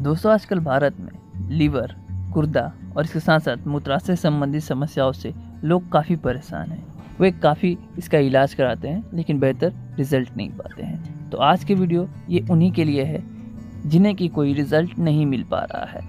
दोस्तों, आजकल भारत में लीवर गुर्दा और इसके साथ साथ मूत्राशय संबंधित समस्याओं से लोग काफ़ी परेशान हैं। वे काफ़ी इसका इलाज कराते हैं, लेकिन बेहतर रिज़ल्ट नहीं पाते हैं। तो आज के वीडियो ये उन्हीं के लिए है, जिन्हें की कोई रिज़ल्ट नहीं मिल पा रहा है।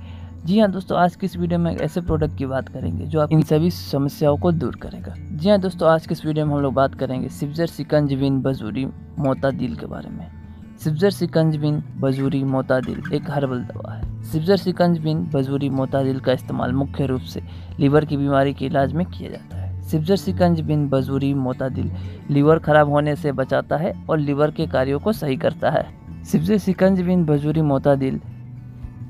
जी हाँ दोस्तों, आज की इस वीडियो में ऐसे प्रोडक्ट की बात करेंगे, जो आप इन सभी समस्याओं को दूर करेगा। जी हाँ दोस्तों, आज की इस वीडियो में हम लोग बात करेंगे सिब्जर सिकंजविन बजूरी मोतादिल के बारे में। सिब्जर सिकंजबिन बजूरी मोतादिल एक हर्बल दवा है। सिब्जर सिकंजबिन बजूरी मोतादिल का इस्तेमाल मुख्य रूप से लीवर की बीमारी के इलाज में किया जाता है। सिब्जर सिकंजबिन बजूरी मोतादिल लीवर खराब होने से बचाता है और लीवर के कार्यों को सही करता है। सिब्जर सिकंजबिन बजूरी मोतादिल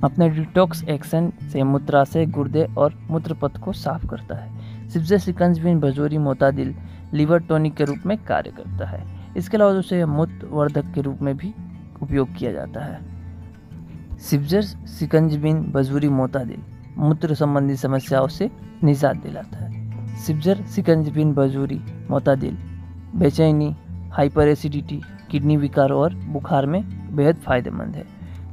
अपने डिटॉक्स एक्शन से मूत्राशय गुर्दे और मूत्रपथ को साफ़ करता है। सिब्जर सिकंजबिन बजूरी मोतादिल लीवर टॉनिक के रूप में कार्य करता है। इसके अलावा उसे मूत्रवर्धक के रूप में भी उपयोग किया जाता है। सिब्जर सिकंजबिन बजूरी मोतादिल, मूत्र संबंधी समस्याओं से निजात दिलाता है। सिब्जर सिकंजबिन बजूरी मोतादिल, बेचैनी, हाइपर एसिडिटी, किडनी विकार और बुखार में बेहद फ़ायदेमंद है।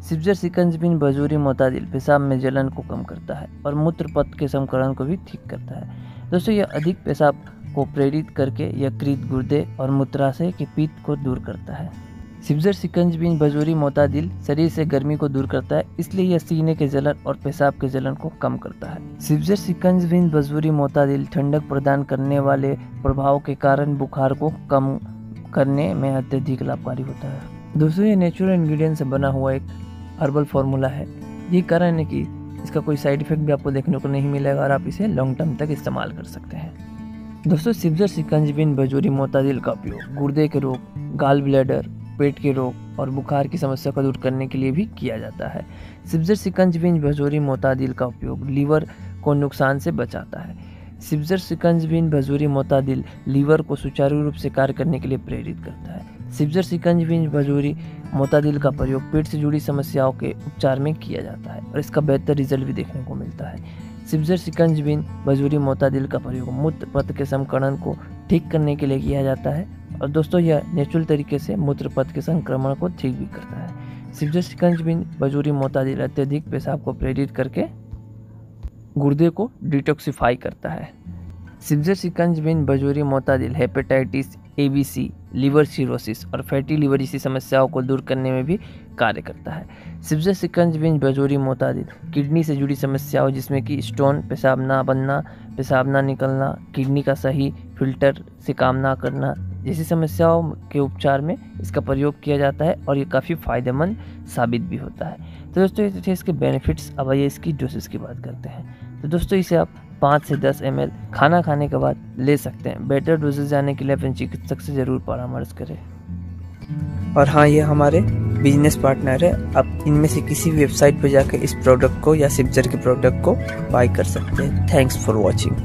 सिब्जर सिकंजबिन बजूरी मोतादिल, पेशाब में जलन को कम करता है और मूत्र पथ के समकरण को भी ठीक करता है। दोस्तों यह अधिक पेशाब को प्रेरित करके यकृत गुर्दे और मूत्राशय के पित्त को दूर करता है। सिब्जर सिकंजबिन बजूरी मोतादिल शरीर से गर्मी को दूर करता है, इसलिए यह सीने के जलन और पेशाब के जलन को कम करता है। सिब्जर सिकंजबिन बजूरी मोतादिल ठंडक प्रदान करने वाले प्रभाव के कारण बुखार को कम करने में अत्यधिक लाभकारी होता है। दोस्तों, ये नेचुरल इंग्रेडिएंट से बना हुआ एक हर्बल फार्मूला है। ये कारण है कि इसका कोई साइड इफ़ेक्ट भी आपको देखने को नहीं मिलेगा और आप इसे लॉन्ग टर्म तक इस्तेमाल कर सकते हैं। दोस्तों सिब्जर सिकंजबिन बजूरी मोतादिल का उपयोग, गुर्दे के रोग गाल ब्लैडर पेट के रोग और बुखार की समस्या को दूर करने के लिए भी किया जाता है। सिब्जर सिकंजबिन बजूरी मोतादिल का उपयोग लीवर को नुकसान से बचाता है। सिब्जर सिकंजबिन बजूरी मोतादिल लीवर को सुचारू रूप से कार्य करने के लिए प्रेरित करता है। सिब्जर सिकंजबिन बजूरी मोतादिल का प्रयोग पेट से जुड़ी समस्याओं के उपचार में किया जाता है और इसका बेहतर रिज़ल्ट भी देखने को मिलता है। सिब्जर सिकंजबिन बजूरी मोतादिल का प्रयोग मूत्र, पथ के संकरण को ठीक करने के लिए किया जाता है और दोस्तों, यह नेचुरल तरीके से मूत्र, पथ के संक्रमण को ठीक भी करता है। सिब्जर सिकंजबिन बजूरी मोतादिल अत्यधिक पेशाब को प्रेरित करके गुर्दे को डिटॉक्सिफाई करता है। सिब्जर सिकंजबिन बजूरी मोतादिल, हेपेटाइटिस एबीसी लीवर सीरोसिस और फैटी लीवर जैसी समस्याओं को दूर करने में भी कार्य करता है। सिब्जर सिकंजबिन बजोरी मोतादिल, किडनी से जुड़ी समस्याओं जिसमें कि स्टोन पेशाब ना बनना पेशाब ना निकलना, किडनी का सही फ़िल्टर से काम ना करना जैसी समस्याओं के उपचार में इसका प्रयोग किया जाता है और ये काफ़ी फ़ायदेमंद साबित भी होता है। तो दोस्तों, ये थे इसके बेनिफिट्स अब आइए इसकी डोसेस की बात करते हैं। तो दोस्तों, इसे आप पाँच से दस एम खाना खाने के बाद ले सकते हैं। बेटर डोजेज जाने के लिए अपने चिकित्सक से ज़रूर परामर्श करें। और हाँ ये हमारे बिज़नेस पार्टनर है। आप इनमें से किसी वेबसाइट पर जाकर इस प्रोडक्ट को या सिप्जर के प्रोडक्ट को बाय कर सकते हैं। Thanks for watching